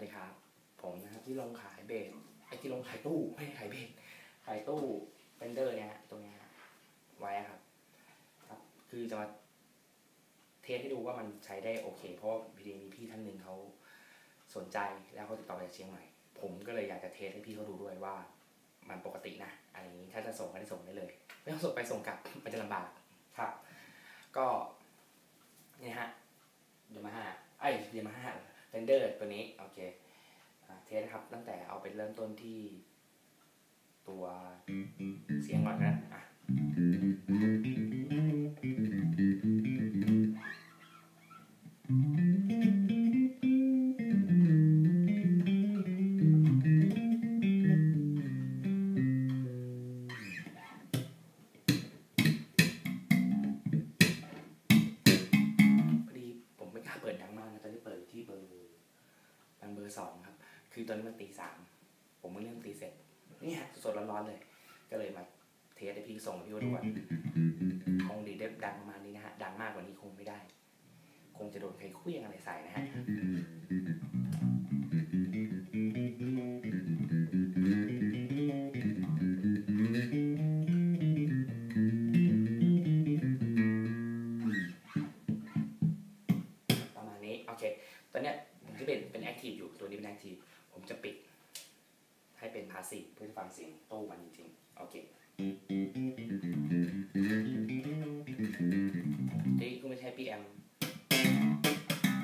สดีครับ ผมนะครับที่ลงขายเบสไอ้ที่ลงขายตู้ไม่ได้ขายเบสขายตู้เฟนเดอร์เนี่ยตรงเนี้ยไว้ครับ ครับ คือจะมาเทสให้ดูว่ามันใช้ได้โอเค เพราะว่าพอดีมีพี่ท่านหนึ่งเขาสนใจแล้วเขาติดต่อมาจากเชียงใหม่ ผมก็เลยอยากจะเทสให้พี่เขาดูด้วยว่า มันปกตินะอะไรนี้ถ้าจะส่งก็ได้ส่งได้เลย ไม่ต้องส่งไปส่งกลับมันจะลำบากครับ ก็นี่ฮะเดมาห้าไอ้เดมาห้า เรนเดอร์ตัวนี้ โอเคเทสครับตั้งแต่เอาไปเริ่มต้นที่ตัวเสียงก่อนนะอะ เบอร์สองครับ คือตอนนี้มันตีสามผมเพิ่งเริ่มตีเสร็จนี่ฮะสดๆร้อนๆเลย ก็เลยมาเทสให้พี่ส่งให้พี่เขาดูว่าคงดีได้ดังประมาณนี้นะฮะดังมากกว่านี้คงไม่ได้ คงจะโดนใครเคลี้ยงอะไรใส่นะฮะประ เสียงตู้มันจริงๆ โอเคนี่ก็ไม่ใช่พีแอม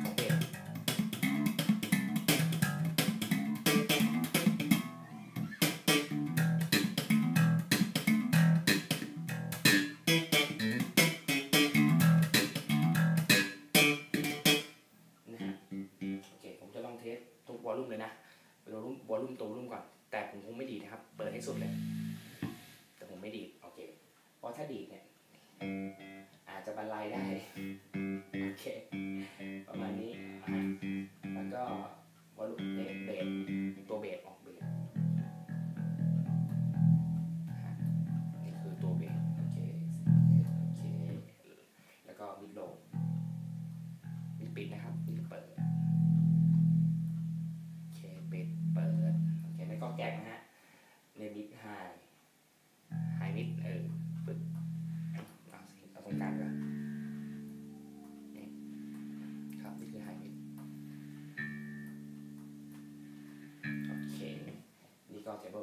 ขอเบสนะฮะโอเค ผมจะลองเทสทุกวอลลุ่มเลยนะวอลลุ่มวอลลุ่มตัววอลลุ่มก่อน แต่ผมคงไม่ดีนะครับ เปิดให้สุดเลย แต่ผมไม่ดีโอเค เพราะถ้าดีเนี่ย อาจจะบรรลัยได้ โอเค นี่ก็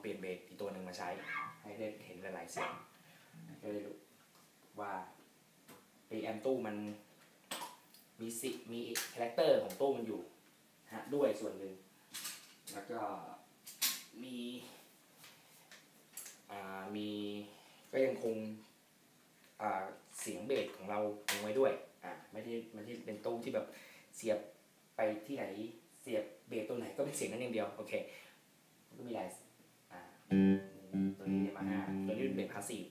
เปลี่ยนเบสอีกตัวหนึ่งมาใช้ ให้ได้เห็นหลายๆเสียงก็ได้รู้ว่าไอ้ amp ตู้มันมีสิมี character ของตู้มันอยู่ฮะด้วยส่วนหนึ่งแล้วก็มีอ่ามีก็ยังคงอ่าเสียงเบสของเราคงไว้ด้วยอ่าไม่ได้ไม่ได้เป็นตู้ที่แบบเสียบไปที่ไหนเสียบเบสตัวไหนก็เป็นเสียงนั้นอย่างเดียวโอเคก็มีหลาย ตัวนี้มาห้าตัวนี้เป็นเบสพาสซีฟ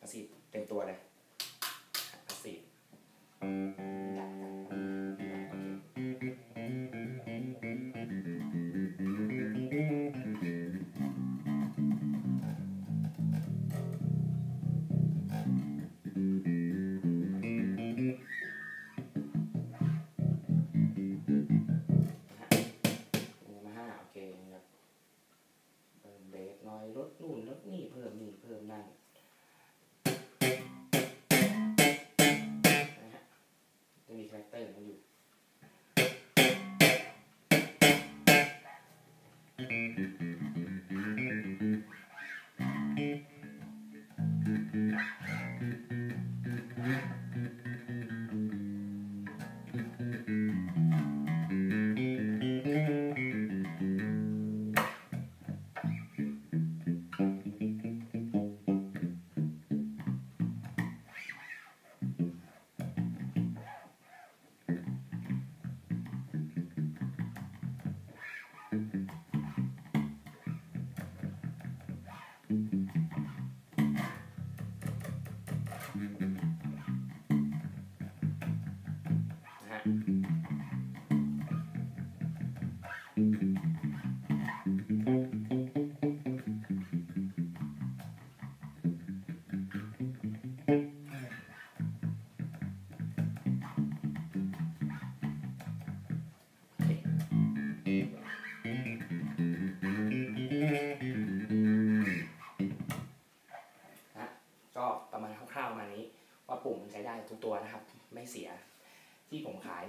พาสซีฟเต็มตัวเลย น้อยลดนู่นลดนี่เพิ่มนี่เพิ่มนั่นจะมี character มันอยู่ Mm-hmm.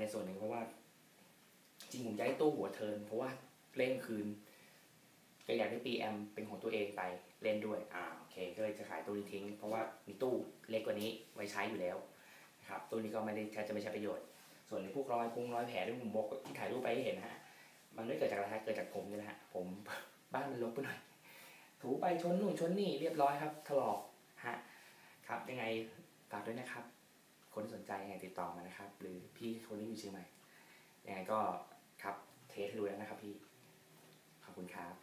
ในส่วนหนึ่งเพราะว่า จริงผมจะให้ตู้หัวเทิร์นเพราะว่าเล่นคืนก็อยากได้ปีแอมเป็นของตัวเองไปเล่นด้วยอ่าโอเคก็เลยจะขายตู้นี้ทิ้ง เพราะว่ามีตู้เล็กกว่านี้ไว้ใช้อยู่แล้วนะครับตู้นี้ก็ไม่ได้แทบจะไม่ใช้ประโยชน์ ส่วนในพวกรอยพุงรอยแผลที่ผมบอกที่ถ่ายรูปไปให้เห็นนะฮะมันไม่เกิดจากอะไรฮะเกิดจากผมนี่แหละฮะผมบ้านมันรกไปหน่อยถูไปชนนู่นชนนี่เรียบร้อยครับถลอกฮะครับยังไงฝากด้วยนะครับ คนที่สนใจยังไงติดต่อมานะครับ หรือพี่คนที่อยู่เชียงใหม่ยังไงก็ครับเทสให้ดูแล้วนะครับพี่ ขอบคุณครับ